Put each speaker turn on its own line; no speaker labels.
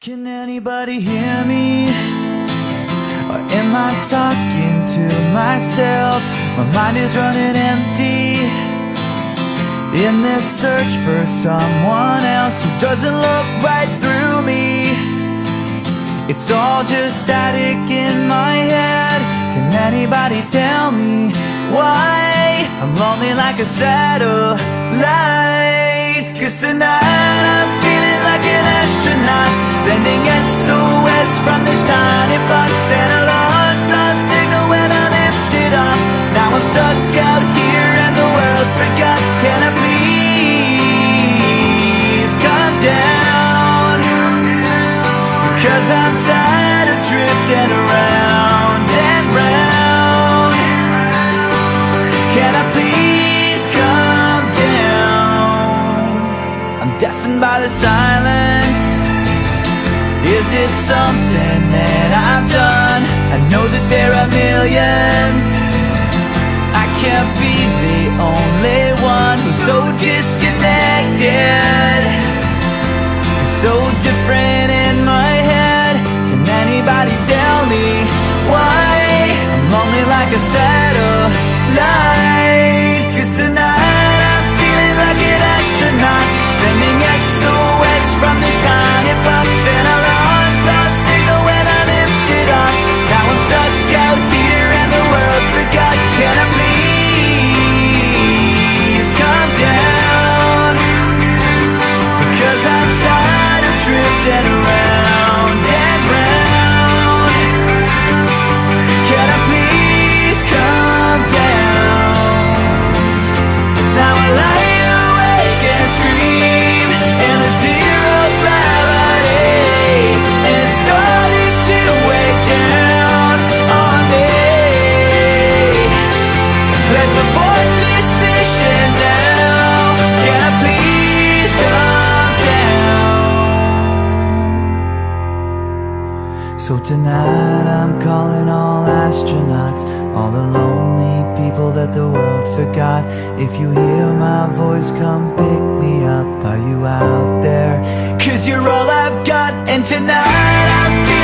Can anybody hear me? Or am I talking to myself? My mind is running empty. In this search for someone else Who doesn't look right through me. It's all just static in my head. Can anybody tell me why? I'm lonely like a satellite. Cause tonight the silence. Is it something that I've done? I know that there are millions. I can't be the only one who's so disconnected. So different in my head. Can anybody tell me why? I'm lonely like a satellite So tonight I'm calling all astronauts All the lonely people that the world forgot If you hear my voice come pick me up Are you out there? Cause you're all I've got And tonight I'm feeling